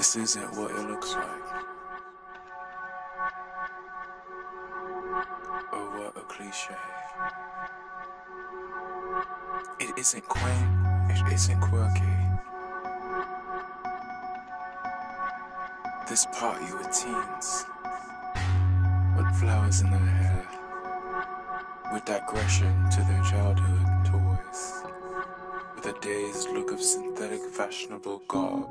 This isn't what it looks like. Oh, what a cliche. It isn't quaint, it isn't quirky. This party with teens, with flowers in their hair, with digression to their childhood toys, with a dazed look of synthetic fashionable garb.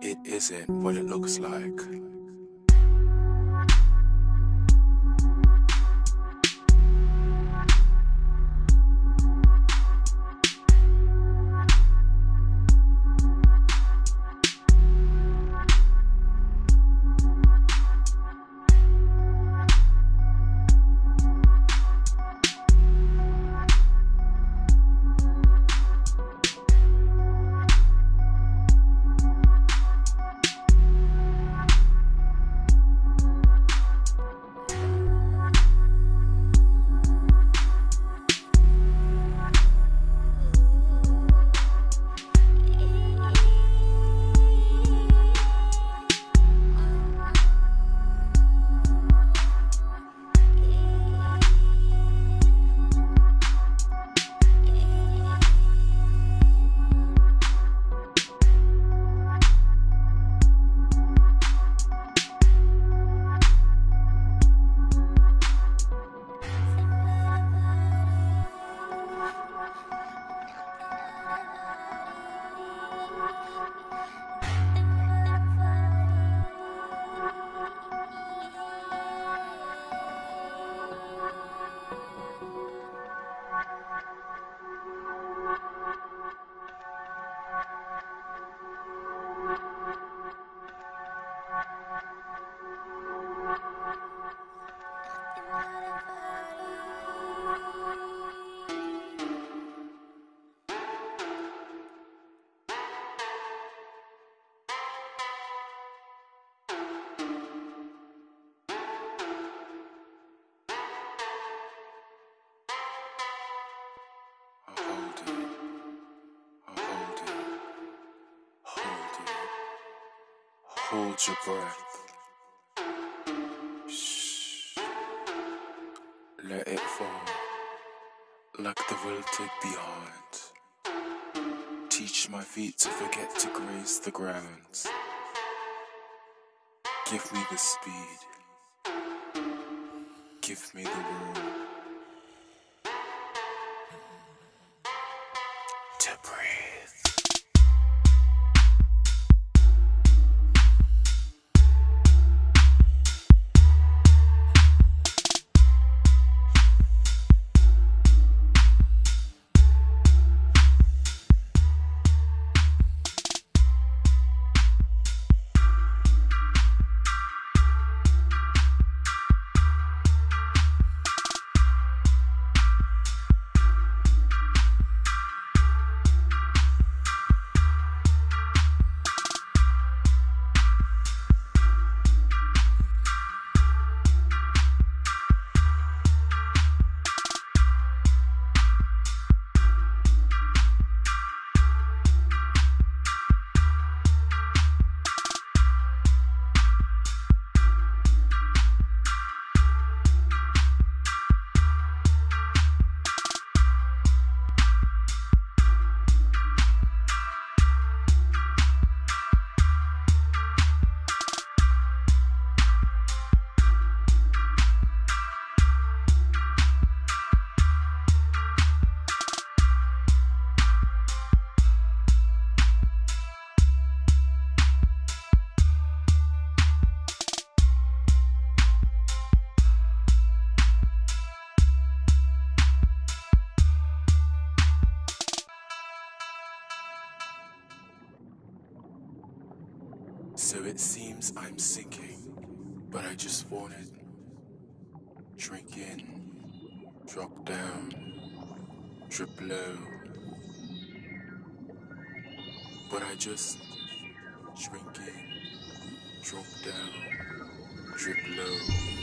It isn't what it looks like. Hold your breath. Shh. Let it fall. Like the wilted behind. Teach my feet to forget to graze the ground. Give me the speed. Give me the room. So it seems I'm sinking, but I just wanted drink in, drop down, drip low. But I just drink in, drop down, drip low.